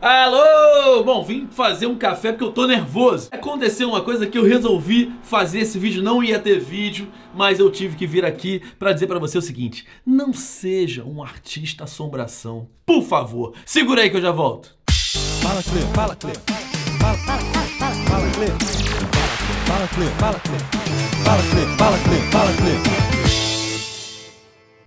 Alô! Bom, vim fazer um café porque eu tô nervoso. Aconteceu uma coisa que eu resolvi fazer esse vídeo, não ia ter vídeo, mas eu tive que vir aqui pra dizer pra você o seguinte: não seja um artista assombração. Por favor, segura aí que eu já volto. Fala, Cleo, fala, Cleo. Fala, fala, fala, fala, Cleo. Fala, Cleo, fala, Cleo. Fala, Cleo, fala, Cleo, fala, Cleo.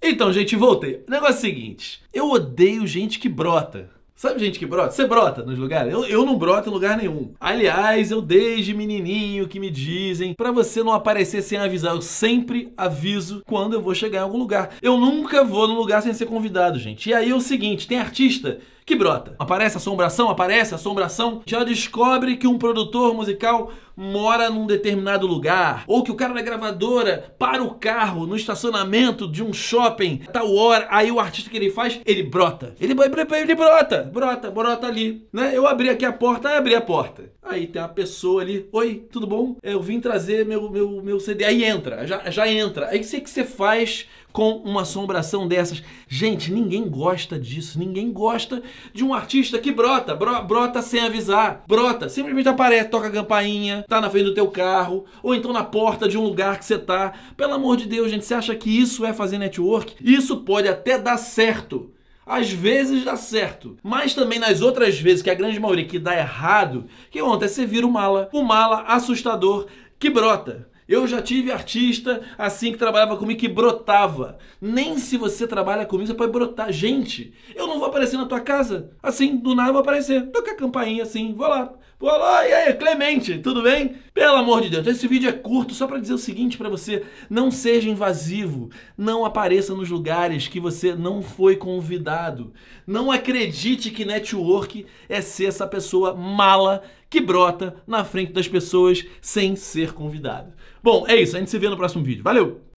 Então, gente, voltei. O negócio é o seguinte: eu odeio gente que brota. Sabe gente que brota? Você brota nos lugares? Eu, eu não broto em lugar nenhum. Aliás, eu desde menininho que me dizem pra você não aparecer sem avisar. Eu sempre aviso quando eu vou chegar em algum lugar. Eu nunca vou num lugar sem ser convidado, gente. E aí é o seguinte, tem artista que brota. Aparece assombração, aparece assombração. Já descobre que um produtor musical mora num determinado lugar. Ou que o cara da gravadora para o carro no estacionamento de um shopping, tal hora. Aí o artista que ele faz, ele brota. Ele, ele brota, brota, brota ali. Né? Eu abri aqui a porta, aí abri a porta. Aí tem uma pessoa ali, oi, tudo bom? Eu vim trazer meu, meu, meu CD. Aí entra, já, já entra. Aí o que você faz com uma assombração dessas? Gente, ninguém gosta disso. Ninguém gosta de um artista que brota, bro, brota sem avisar. Brota, simplesmente aparece, toca a campainha, tá na frente do teu carro, ou então na porta de um lugar que você tá. Pelo amor de Deus, gente, você acha que isso é fazer network? Isso pode até dar certo. Às vezes dá certo, mas também nas outras vezes, que a grande maioria que dá errado, que acontece? Você vira o mala, o mala assustador que brota. Eu já tive artista assim que trabalhava comigo que brotava. Nem se você trabalha comigo, você pode brotar. Gente, eu não vou aparecer na tua casa. Assim, do nada eu vou aparecer. Toca a campainha assim, vou lá. Vou lá, e aí, Clemente, tudo bem? Pelo amor de Deus, esse vídeo é curto só para dizer o seguinte para você: não seja invasivo, não apareça nos lugares que você não foi convidado. Não acredite que network é ser essa pessoa mala que brota na frente das pessoas sem ser convidado. Bom, é isso, a gente se vê no próximo vídeo. Valeu!